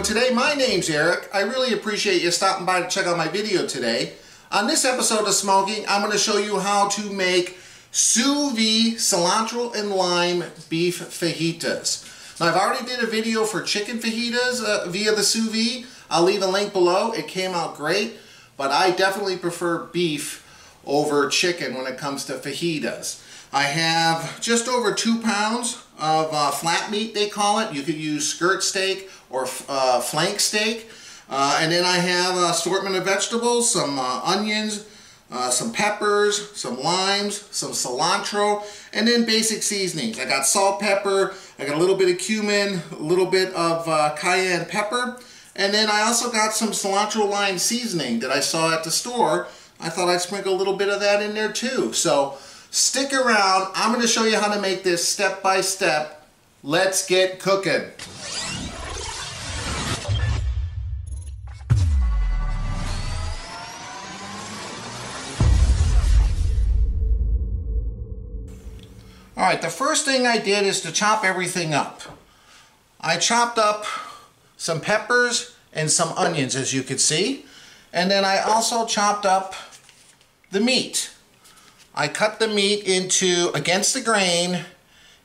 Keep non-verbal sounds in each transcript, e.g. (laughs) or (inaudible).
today? My name's Eric. I really appreciate you stopping by to check out my video today. On this episode of Smo'King, I'm going to show you how to make sous vide cilantro and lime beef fajitas. Now I've already did a video for chicken fajitas uh, via the sous vide. I'll leave a link below. It came out great, but I definitely prefer beef over chicken when it comes to fajitas. I have just over two pounds of uh, flap meat, they call it. You could use skirt steak or uh, flank steak. Uh, and then I have an assortment of vegetables, some uh, onions, uh, some peppers, some limes, some cilantro, and then basic seasonings. I got salt, pepper, I got a little bit of cumin, a little bit of uh, cayenne pepper, and then I also got some cilantro lime seasoning that I saw at the store. I thought I'd sprinkle a little bit of that in there too. So stick around. I'm going to show you how to make this step by step. Let's get cooking. Alright, the first thing I did is to chop everything up. I chopped up some peppers and some onions as you can see. And then I also chopped up the meat. I cut the meat into, against the grain,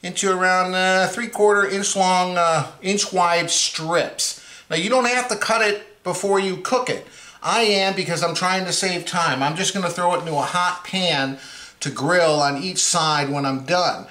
into around uh, three quarter inch long, uh, inch wide strips. Now you don't have to cut it before you cook it. I am because I'm trying to save time. I'm just going to throw it into a hot pan to grill on each side when I'm done.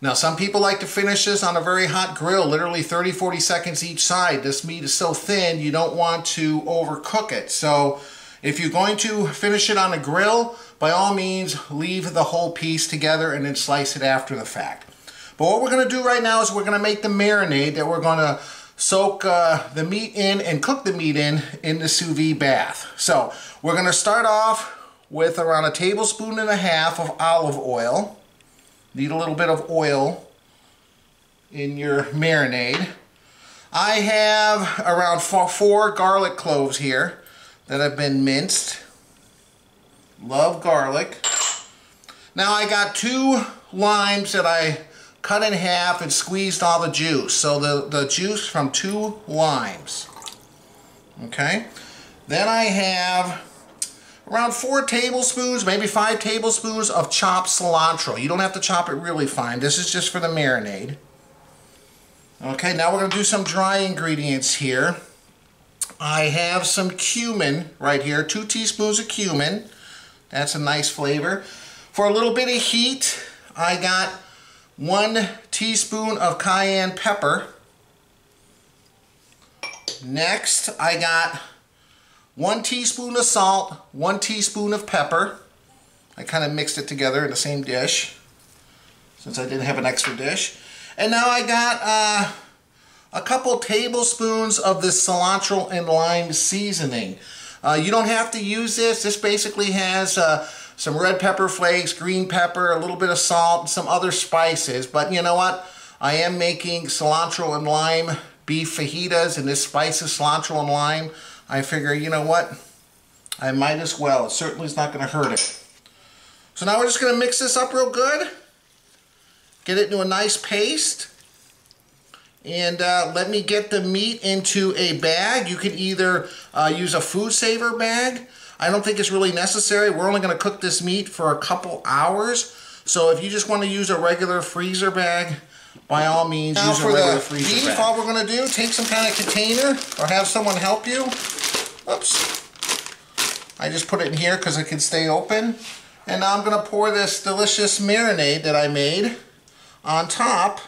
Now some people like to finish this on a very hot grill, literally 30-40 seconds each side. This meat is so thin you don't want to overcook it. So if you're going to finish it on a grill, by all means leave the whole piece together and then slice it after the fact. But what we're going to do right now is we're going to make the marinade that we're going to soak uh, the meat in and cook the meat in in the sous vide bath. So we're going to start off with around a tablespoon and a half of olive oil. Need a little bit of oil in your marinade. I have around four, garlic cloves here that have been minced. Love garlic. Now I got two limes that I cut in half and squeezed all the juice. So the, the juice from two limes. Okay. Then I have around four tablespoons, maybe five tablespoons of chopped cilantro. You don't have to chop it really fine. This is just for the marinade. Okay, now we're going to do some dry ingredients here. I have some cumin right here, two teaspoons of cumin. That's a nice flavor. For a little bit of heat, I got one teaspoon of cayenne pepper. Next, I got one teaspoon of salt, one teaspoon of pepper. I kind of mixed it together in the same dish since I didn't have an extra dish. And now I got uh, a couple tablespoons of this cilantro and lime seasoning. Uh, you don't have to use this. This basically has uh, some red pepper flakes, green pepper, a little bit of salt, and some other spices. But you know what? I am making cilantro and lime beef fajitas, and this spice is cilantro and lime. I figure, you know what? I might as well. It certainly is not going to hurt it. So now we're just going to mix this up real good. Get it into a nice paste. And uh, let me get the meat into a bag. You can either uh, use a food saver bag. I don't think it's really necessary. We're only going to cook this meat for a couple hours. So if you just want to use a regular freezer bag, by all means, now use a regular freezer beef, bag. all we're going to do, take some kind of container or have someone help you. Oops. I just put it in here because it can stay open. And now I'm going to pour this delicious marinade that I made on top.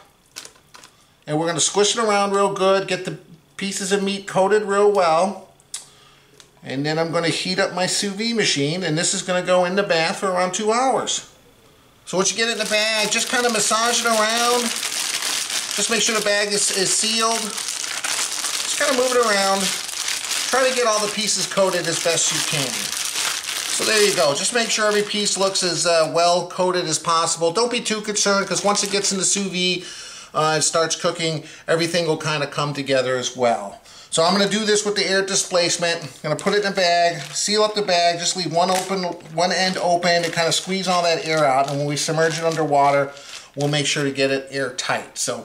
And we're going to squish it around real good, get the pieces of meat coated real well. And then I'm going to heat up my sous vide machine, and this is going to go in the bath for around two hours. So once you get it in the bag, just kind of massage it around. Just make sure the bag is, is sealed. Just kind of move it around. Try to get all the pieces coated as best you can. So there you go. Just make sure every piece looks as uh, well coated as possible. Don't be too concerned because once it gets in the sous vide uh, and starts cooking, everything will kind of come together as well. So I'm going to do this with the air displacement. I'm going to put it in a bag, seal up the bag, just leave one open, one end open to kind of squeeze all that air out. And when we submerge it underwater, we'll make sure to get it airtight. So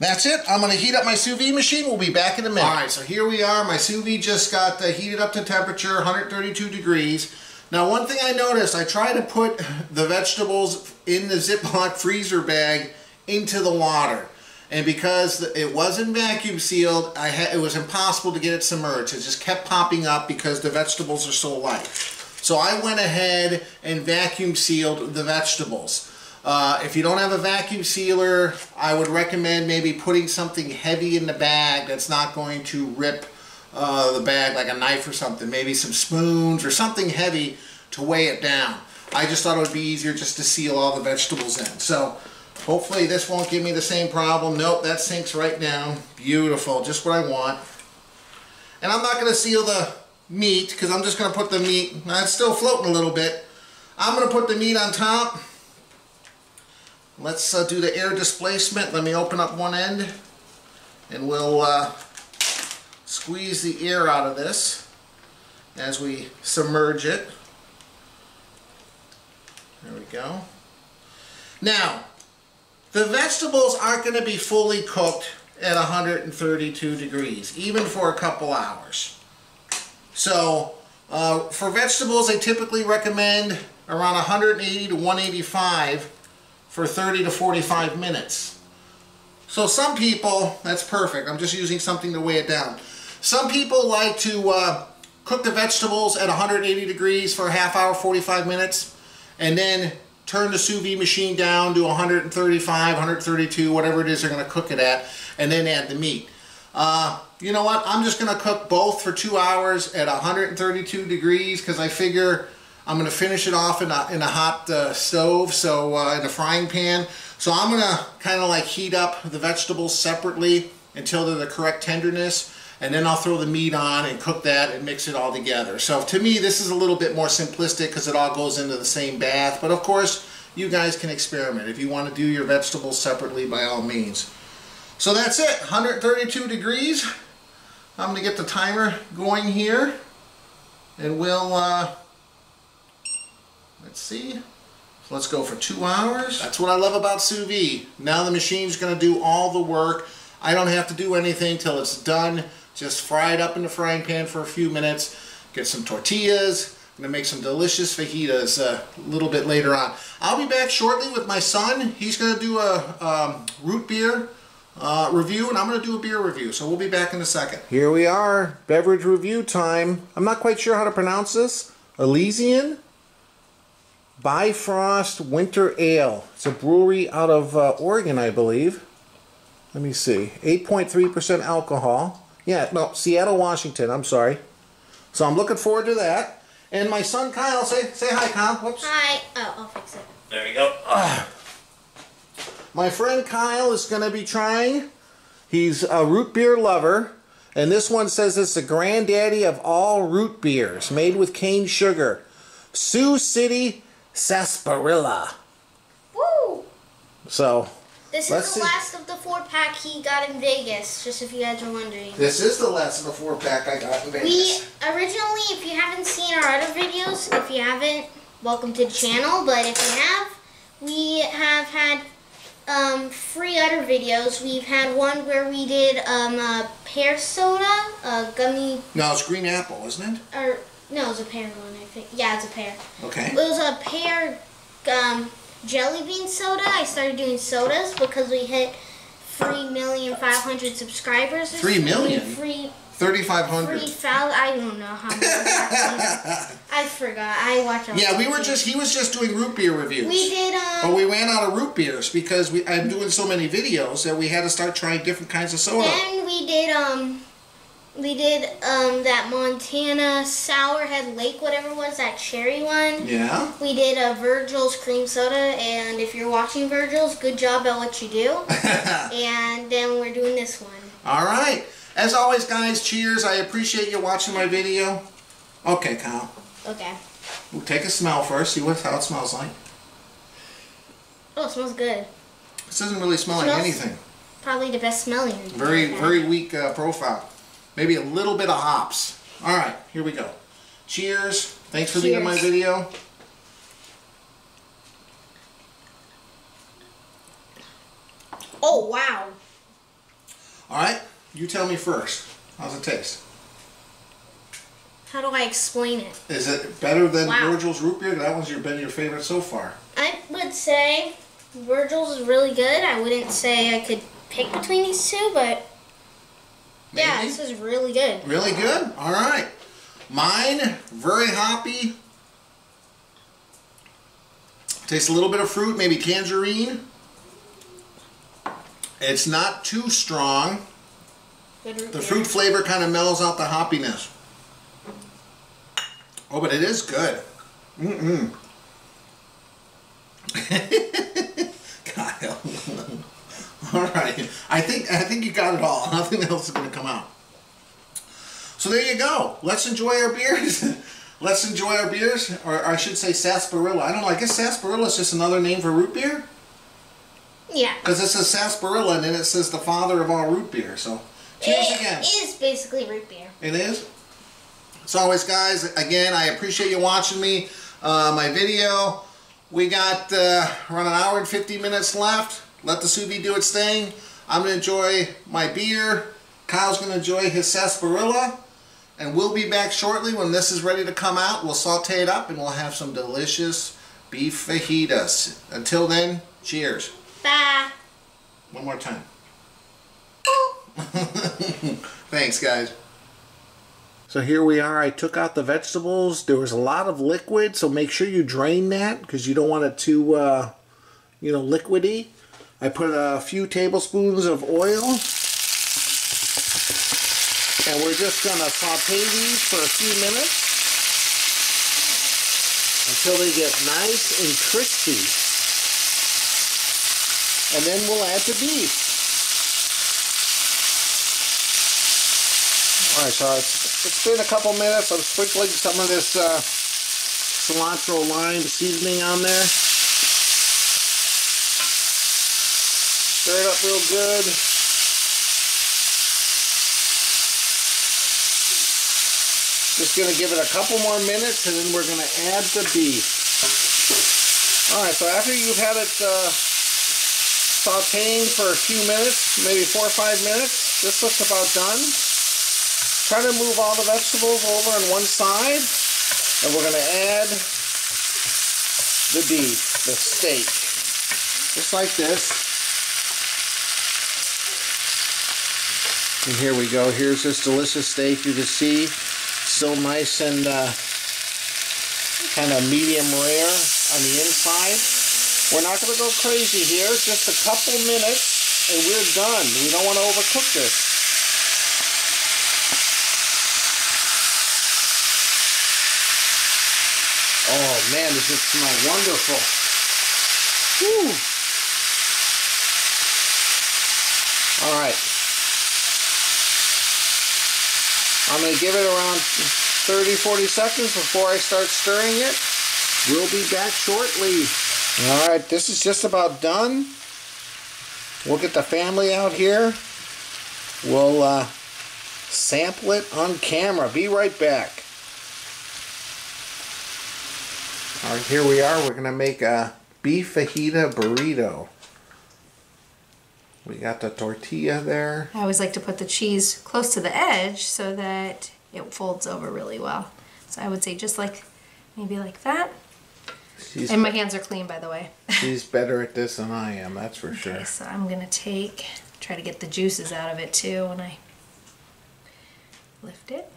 That's it. I'm going to heat up my sous vide machine. We'll be back in a minute. All right, so here we are. My sous vide just got uh, heated up to temperature, 132 degrees. Now, one thing I noticed, I try to put (laughs) the vegetables in the Ziploc (laughs) freezer bag into the water. And because it wasn't vacuum sealed, I had, it was impossible to get it submerged. It just kept popping up because the vegetables are so light. So I went ahead and vacuum sealed the vegetables. Uh, if you don't have a vacuum sealer, I would recommend maybe putting something heavy in the bag that's not going to rip uh, the bag like a knife or something. Maybe some spoons or something heavy to weigh it down. I just thought it would be easier just to seal all the vegetables in. So hopefully this won't give me the same problem. Nope, that sinks right down. Beautiful, just what I want. And I'm not going to seal the meat because I'm just going to put the meat, it's still floating a little bit. I'm going to put the meat on top Let's uh, do the air displacement. Let me open up one end and we'll uh, squeeze the air out of this as we submerge it. There we go. Now, the vegetables aren't going to be fully cooked at 132 degrees, even for a couple hours. So, uh, for vegetables, I typically recommend around 180 to 185 for 30 to 45 minutes. So some people, that's perfect. I'm just using something to weigh it down. Some people like to uh, cook the vegetables at 180 degrees for a half hour, 45 minutes, and then turn the sous vide machine down to 135, 132, whatever it is they're going to cook it at, and then add the meat. Uh, you know what? I'm just going to cook both for two hours at 132 degrees because I figure I'm going to finish it off in a, in a hot uh, stove, so uh, in a frying pan. So I'm going to kind of like heat up the vegetables separately until they're the correct tenderness. And then I'll throw the meat on and cook that and mix it all together. So to me, this is a little bit more simplistic because it all goes into the same bath. But of course, you guys can experiment. If you want to do your vegetables separately, by all means. So that's it, 132 degrees. I'm going to get the timer going here. And we'll... Uh, Let's see. So let's go for two hours. That's what I love about sous vide. Now the machine's going to do all the work. I don't have to do anything till it's done. Just fry it up in the frying pan for a few minutes. Get some tortillas. I'm going to make some delicious fajitas uh, a little bit later on. I'll be back shortly with my son. He's going to do a um, root beer uh, review, and I'm going to do a beer review. So we'll be back in a second. Here we are, beverage review time. I'm not quite sure how to pronounce this. Elysian Bifrost Winter Ale. It's a brewery out of uh, Oregon, I believe. Let me see. 8.3% alcohol. Yeah, no, Seattle, Washington. I'm sorry. So I'm looking forward to that. And my son Kyle, say say hi, Kyle. Whoops. Hi. Oh, I'll fix it. There you go. Uh, my friend Kyle is going to be trying. He's a root beer lover. And this one says it's the granddaddy of all root beers, made with cane sugar. Sioux City sarsaparilla. Woo! So. This is the see. last of the four pack he got in Vegas, just if you guys are wondering. This is the last of the four pack I got in Vegas. We originally, if you haven't seen our other videos, if you haven't, welcome to the channel. But if you have, we have had um, free other videos. We've had one where we did um, a pear soda, a gummy. No, it's green apple, isn't it? Or no, it was a pear one, I think. Yeah, it's a pear. Okay. It was a pear um, jelly bean soda. I started doing sodas because we hit three million five hundred subscribers. Three million. Free. Thirty-five hundred. Three thousand. I don't know how much. (laughs) I forgot. I watched. Yeah, we were just. He was just doing root beer reviews. We did. Um, but we ran out of root beers because we. I'm doing so many videos that we had to start trying different kinds of soda. Then we did. Um we did um, that Montana Sourhead Lake, whatever it was, that cherry one. Yeah. We did a Virgil's cream soda, and if you're watching Virgil's, good job at what you do. (laughs) and then we're doing this one. All right. As always, guys, cheers. I appreciate you watching my video. Okay, Kyle. Okay. We'll take a smell first, see what how it smells like. Oh, it smells good. This doesn't really smell like anything. Probably the best smelling. Very, very weak uh, profile. Maybe a little bit of hops. All right, here we go. Cheers. Thanks for Cheers. being in my video. Oh, wow. All right, you tell me first. How's it taste? How do I explain it? Is it better than Wow. Virgil's root beer? That one's your, been your favorite so far. I would say Virgil's is really good. I wouldn't say I could pick between these two, but yeah, this is really good. Really good? All right. Mine, very hoppy. Tastes a little bit of fruit, maybe tangerine. It's not too strong. The fruit flavor kind of mellows out the hoppiness. Oh, but it is good. Mm-mm. (laughs) Kyle. (laughs) all right. I think I think you got it all. (laughs) Nothing else is going to come out. So there you go. Let's enjoy our beers. (laughs) Let's enjoy our beers, or I should say sarsaparilla. I don't know. I guess sarsaparilla is just another name for root beer. Yeah. Because it says sarsaparilla and then it says the father of all root beer. So cheers It again. is basically root beer. It is. As always, guys, again, I appreciate you watching me, uh, my video. We got uh, around an hour and 50 minutes left. Let the sous vide do its thing. I'm going to enjoy my beer. Kyle's going to enjoy his sarsaparilla. And we'll be back shortly when this is ready to come out. We'll saute it up and we'll have some delicious beef fajitas. Until then, cheers. Bye. One more time. (laughs) Thanks, guys. So here we are. I took out the vegetables. There was a lot of liquid, so make sure you drain that because you don't want it too, uh, you know, liquidy. I put a few tablespoons of oil. And we're just going to saute these for a few minutes until they get nice and crispy. And then we'll add the beef. Alright, so it's, it's been a couple minutes. I'm sprinkling some of this uh, cilantro lime seasoning on there. Stir it up real good. Just going to give it a couple more minutes and then we're going to add the beef. Alright, so after you've had it uh, sauteing for a few minutes, maybe four or five minutes, this looks about done. Try to move all the vegetables over on one side, and we're going to add the beef, the steak, just like this. And here we go. Here's this delicious steak. You can see, still nice and uh, kind of medium rare on the inside. We're not going to go crazy here. Just a couple minutes, and we're done. We don't want to overcook this. Oh man, does it smell wonderful. Whew. All right. I'm going to give it around 30, 40 seconds before I start stirring it. We'll be back shortly. All right, this is just about done. We'll get the family out here. We'll uh, sample it on camera. Be right back. All right, here we are. We're going to make a beef fajita burrito. We got the tortilla there. I always like to put the cheese close to the edge so that it folds over really well. So I would say just like, maybe like that. She's, And my hands are clean, by the way. she's (laughs) better at this than I am, that's for sure. So I'm gonna take, try to get the juices out of it too when I lift it.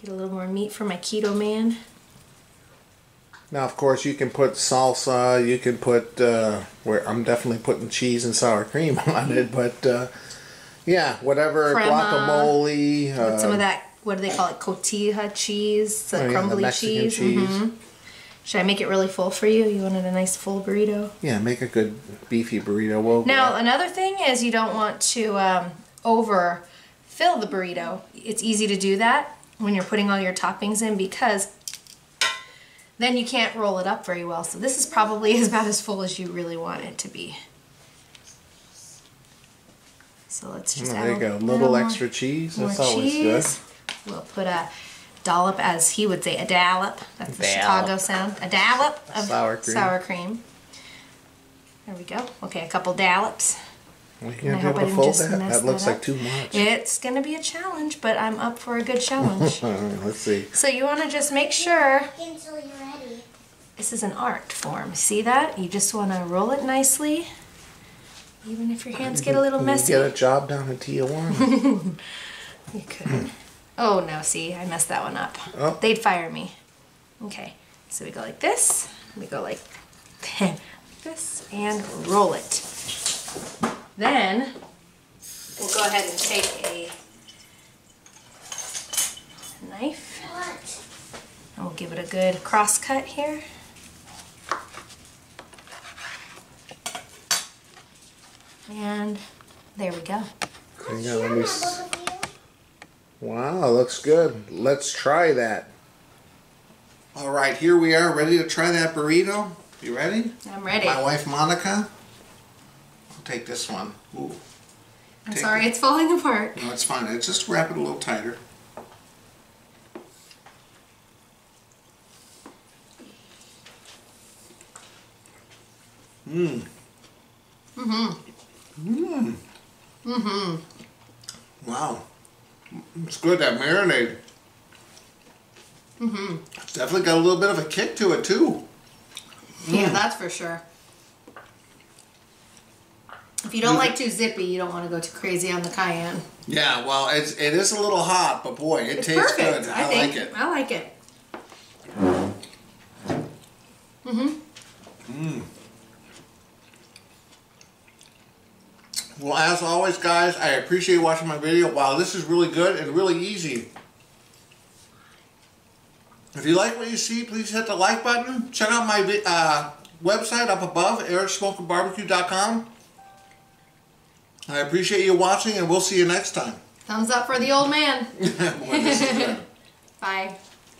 Get a little more meat for my keto man. Now, of course, you can put salsa. You can put uh, where I'm definitely putting cheese and sour cream (laughs) on it, but uh, yeah, whatever Crema. guacamole. With Uh, some of that, what do they call it, cotija cheese, the oh, yeah, the crumbly Mexican cheese. cheese. Mhm. Should I make it really full for you? You wanted a nice full burrito? Yeah, make a good beefy burrito. We'll Now, another thing is you don't want to um, over fill the burrito. It's easy to do that when you're putting all your toppings in because then you can't roll it up very well. So this is probably (laughs) about as full as you really want it to be. So let's just Oh, add there you go. A little more- extra cheese. more That's always cheese. We'll put a dollop, as he would say, a dollop. That's the Dollop. Chicago sound. A dollop of Sour cream. Sour cream. There we go. Okay, a couple dollops. We I can't be hope able I to didn't fold just that. mess That looks that like too much. It's gonna be a challenge, but I'm up for a good challenge. (laughs) Let's see. so you wanna just make sure Until you're ready. this is an art form. See that? You just wanna roll it nicely. Even if your hands get a little messy. You messy. get a job down in Tijuana. (laughs) You could. Oh no, see, I messed that one up. Oh. They'd fire me. Okay, so we go like this, we go like (laughs) this, and roll it. Then, we'll go ahead and take a knife, What? and we'll give it a good cross cut here. And there we go. Hang on, let me Wow, looks good. Let's try that. All right, here we are, ready to try that burrito. You ready? I'm ready. My wife Monica. Take this one. Ooh, I'm take sorry, it. it's falling apart. no, it's fine. Just wrap it a little tighter. Mmm. Mm. Mmm. Mm-hmm. Wow. It's good, that marinade. Mm-hmm. It's definitely got a little bit of a kick to it, too. Yeah, that's for sure. If you don't like too zippy, you don't want to go too crazy on the cayenne. Yeah, well, it's, it is a little hot, but boy, it It's tastes perfect. good. I, I, think. like it. I like it. Well, as always, guys, I appreciate you watching my video. Wow, this is really good and really easy. If you like what you see, please hit the like button. Check out my uh, website up above, ericsmokingbbq.com. I appreciate you watching, and we'll see you next time. Thumbs up for the old man. Boy, this is good. Bye.